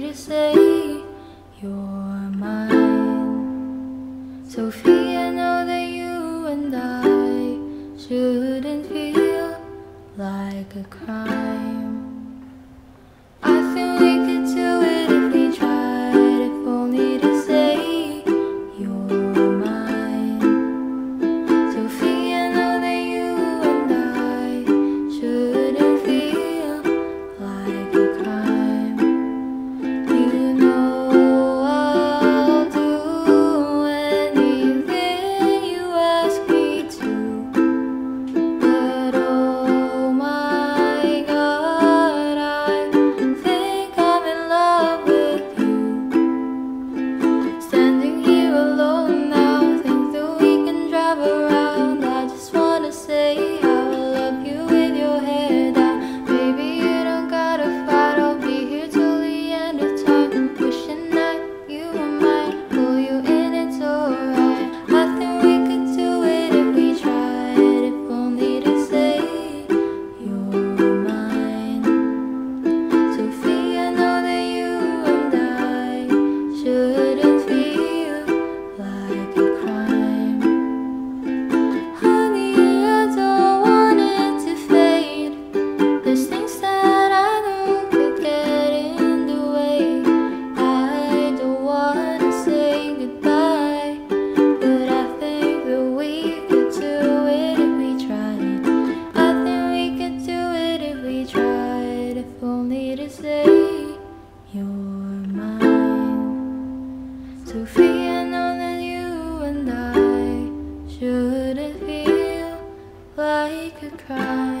to say you're mine. Sophie, I know that you and I shouldn't feel like a crime. Say you're mine. Sofia. I know that you and I shouldn't feel like a crime.